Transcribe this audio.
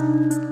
Música